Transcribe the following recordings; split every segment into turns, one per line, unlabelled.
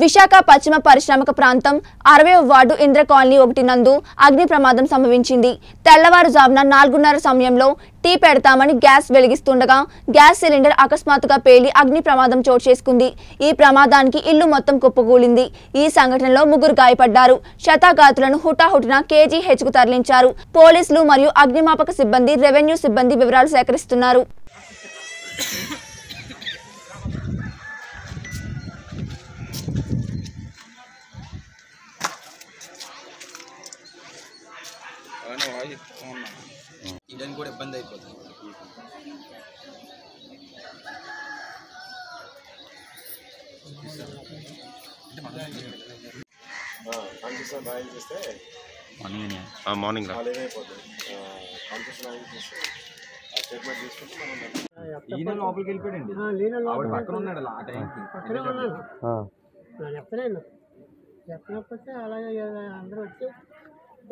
విశాఖ పశ్చిమ పారిశ్రామిక ప్రాంతం అరవై వార్డు ఇంద్ర కాలనీ ఒకటి నందు అగ్ని ప్రమాదం సంభవించింది. తెల్లవారుజామున నాలుగున్నర సమయంలో టీ పెడతామని గ్యాస్ వెలిగిస్తుండగా గ్యాస్ సిలిండర్ అకస్మాత్తుగా పేలి అగ్ని ప్రమాదం చోటు చేసుకుంది. ఈ ప్రమాదానికి ఇల్లు మొత్తం కుప్పకూలింది. ఈ సంఘటనలో ముగ్గురు గాయపడ్డారు. శతాఘాతులను హుటాహుటిన కేజీహెచ్కు తరలించారు. పోలీసులు మరియు అగ్నిమాపక సిబ్బంది రెవెన్యూ సిబ్బంది వివరాలు సేకరిస్తున్నారు.
ఇడానికి కూడా ఇబ్బంది అయిపోతుంది.
చేస్తే
మార్నింగ్
చేస్తే స్టేట్మెంట్ తీసుకుంటే మనం
ఈయన లోపలికి వెళ్ళిపోయాడండి. ఆవిడ పక్కన ఉన్నాడు ఆ టైంకి.
పక్కనే ఉన్నాను చెప్పకపోతే అలాగే అందరూ వచ్చి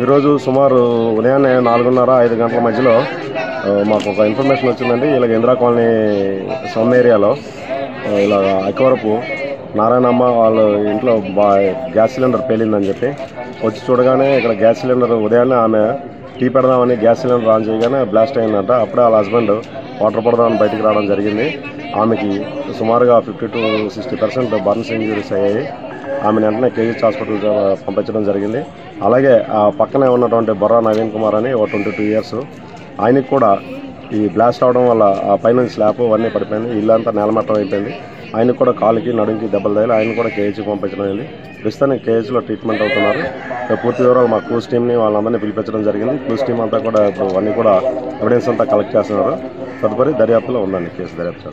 ఈరోజు సుమారు ఉదయాన్నే నాలుగున్నర ఐదు గంటల మధ్యలో మాకు ఒక ఇన్ఫర్మేషన్ వచ్చిందండి. ఇలాగ ఇందిరా కాలనీ సమ్ ఏరియాలో ఇలా అక్కవరపు నారాయణమ్మ వాళ్ళ ఇంట్లో బా గ్యాస్ సిలిండర్ పేలిందని చెప్పి వచ్చి చూడగానే ఇక్కడ గ్యాస్ సిలిండర్ ఉదయాన్నే ఆమె టీ పెడదామని గ్యాస్ సిలిండర్ ఆన్ చేయగానే బ్లాస్ట్ అయిందంట. అప్పుడే వాళ్ళ హస్బెండ్ వాటర్ పడదామని బయటికి రావడం జరిగింది. ఆమెకి సుమారుగా fifty to sixty percent burns injuries అయ్యాయి. ఆమెను వెంటనే కేజీహెచ్ హాస్పిటల్ పంపించడం జరిగింది. అలాగే ఆ పక్కనే ఉన్నటువంటి బొర్రా నవీన్ కుమార్ అని ఒక ట్వంటీ టూ ఇయర్స్. ఆయనకి కూడా ఈ బ్లాస్ట్ అవడం వల్ల ఆ పైన స్లాబ్ అవన్నీ పడిపోయింది. ఇల్లంతా నేలమట్టం అయిపోయింది. ఆయనకు కూడా కాలుకి నడుంకి దెబ్బలు తగిలి ఆయన కూడా కేహెచ్కి పంపించడం అయింది. ప్రస్తుతానికి కేహెచ్లో ట్రీట్మెంట్ అవుతున్నారు. పూర్తి వివరాలు మా క్రూస్ టీమ్ని వాళ్ళందరినీ పిలిపించడం జరిగింది. క్రూస్ టీమ్ అంతా కూడా ఇప్పుడు అన్నీ కూడా ఎవిడెన్స్ అంతా కలెక్ట్ చేస్తున్నారు. తదుపరి దర్యాప్తులో ఉందండి కేసు దర్యాప్తు